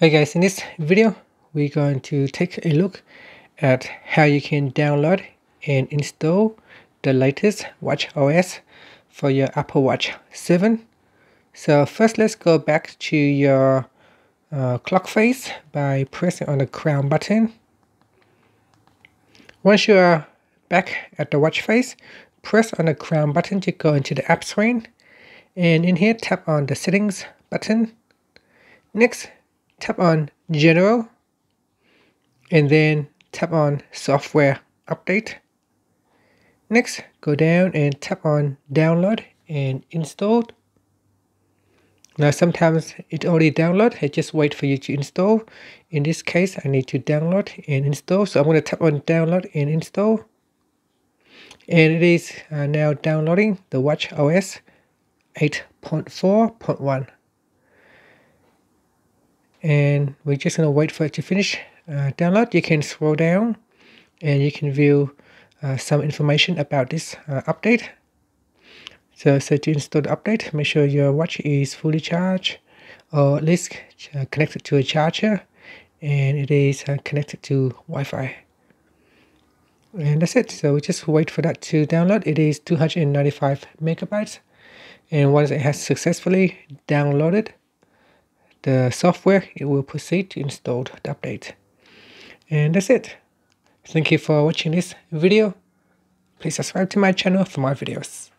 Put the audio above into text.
Hey guys, in this video, we're going to take a look at how you can download and install the latest Watch OS for your Apple Watch 7. So first, let's go back to your uh, clock face by pressing on the crown button. Once you are back at the watch face, press on the crown button to go into the app screen. And in here, tap on the settings button. Next, tap on General and then tap on Software Update. Next, go down and tap on Download and Install. Now sometimes it already download, I just wait for you to install. In this case, I need to download and install. So I'm going to tap on download and install. And it is uh, now downloading the Watch OS 8.4.1 and we're just going to wait for it to finish uh, download. You can scroll down and you can view uh, some information about this uh, update. So, so to install the update make sure your watch is fully charged or at least uh, connected to a charger and it is uh, connected to Wi-Fi. And that's it. So we just wait for that to download. It is 295 megabytes. And once it has successfully downloaded the software, it will proceed to install the update. And that's it. Thank you for watching this video. Please subscribe to my channel for more videos.